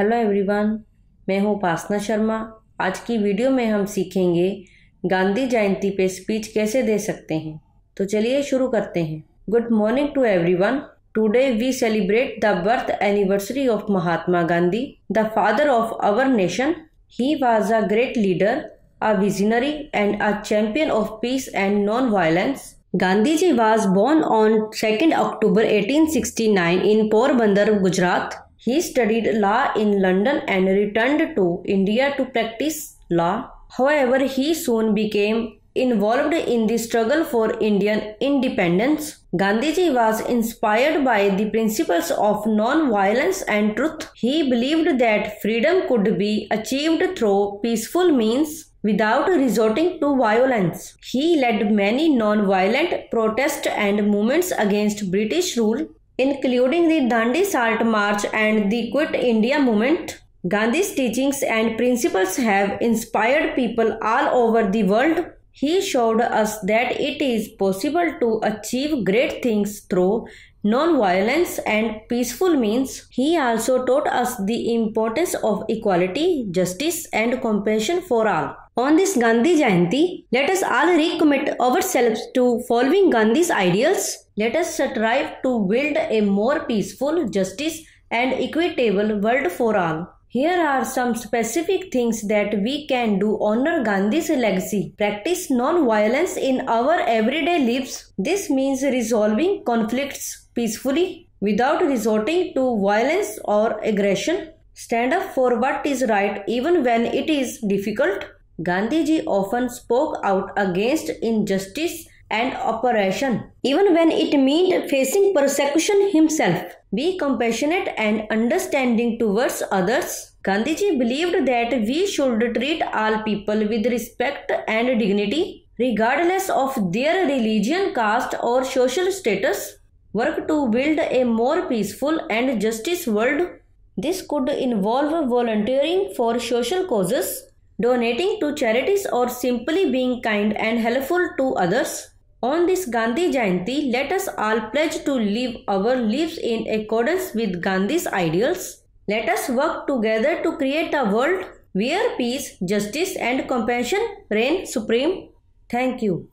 Hello everyone, मैं हूँ उपासना शर्मा। आज की वीडियो में हम सीखेंगे गांधी जयंती पे स्पीच कैसे दे सकते हैं। तो चलिए शुरू करते हैं। Good morning to everyone. Today we celebrate the birth anniversary of Mahatma Gandhi. The father of our nation. He was a great leader, a visionary, and a champion of peace and non violence Gandhiji was born on 2nd October 1869 in Porbandar Gujarat. He studied law in London and returned to India to practice law. However, he soon became involved in the struggle for Indian independence. Gandhiji was inspired by the principles of non-violence and truth. He believed that freedom could be achieved through peaceful means without resorting to violence. He led many non-violent protests and movements against British rule, including the Dandi Salt March and the Quit India movement. Gandhi's teachings and principles have inspired people all over the world. He showed us that it is possible to achieve great things through non-violence and peaceful means. He also taught us the importance of equality, justice and compassion for all. On this Gandhi Jayanti, let us all recommit ourselves to following Gandhi's ideals. Let us strive to build a more peaceful, justice and equitable world for all. Here are some specific things that we can do honor Gandhi's legacy. Practice non-violence in our everyday lives. This means resolving conflicts peacefully without resorting to violence or aggression. Stand up for what is right even when it is difficult. Gandhiji often spoke out against injustice and oppression, even when it meant facing persecution himself. Be compassionate and understanding towards others. Gandhiji believed that we should treat all people with respect and dignity, regardless of their religion, caste, or social status. Work to build a more peaceful and justice world. This could involve volunteering for social causes, donating to charities or simply being kind and helpful to others. On this Gandhi Jayanti, let us all pledge to live our lives in accordance with Gandhi's ideals. Let us work together to create a world where peace, justice and compassion reign supreme. Thank you.